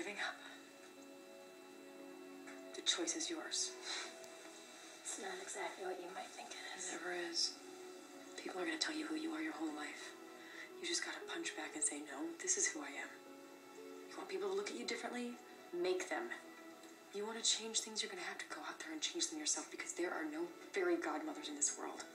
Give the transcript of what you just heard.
giving up. The choice is yours. It's not exactly what you might think it is. it never is. People are gonna tell you who you are your whole life. You just gotta punch back and say, no, this is who I am. You want people to look at you differently? Make them. You want to change things, you're gonna have to go out there and change them yourself because there are no fairy godmothers in this world.